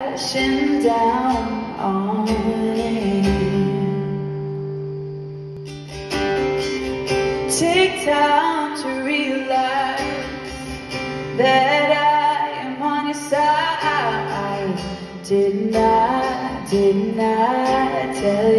crashing down on me. Take time to realize that I am on your side. Didn't I, didn't I tell you?